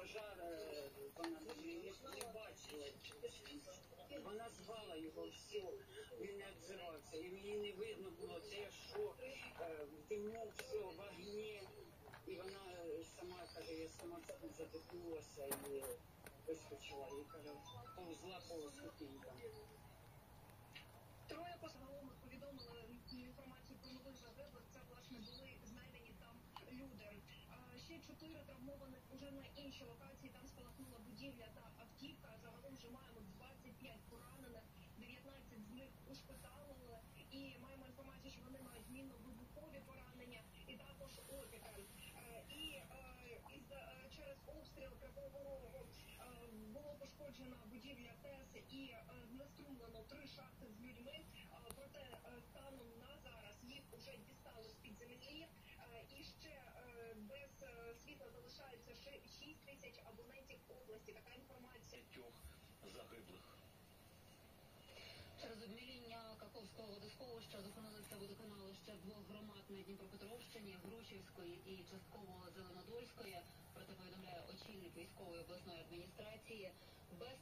пожар, е, вона не, бачила. Вона звала його все, він не обзирався. і мені не видно було, те, що, в все, в вогні. І вона е, сама каже, я сама задихнулася і вискочила, і каже, повзла по ступінькам. Троє загалом повідомили інформацію про новий загиблих. Це власне були знайдені там люди. А ще чотири травмованих уже на іншій локації. Там спалахнула будівля та автівка. Загалом вже маємо 25 поранених, 19 з них ушпиталили. І маємо інформацію, що вони мають мінно-вибухові поранення і також опіки. Е, І е, із е, через обстріл Кривого було пошкоджена будівля ТЕС і знеструмлено три шахти з людьми. Тисяч абонентів області. Така інформація. П'ятьох загиблих. Через обміління Каховського водосховища зупинилися водоканали ще двох громад на Дніпропетровщині, Грушівської і частково Зеленодольської. Про це повідомляє очільник військової обласної адміністрації. Без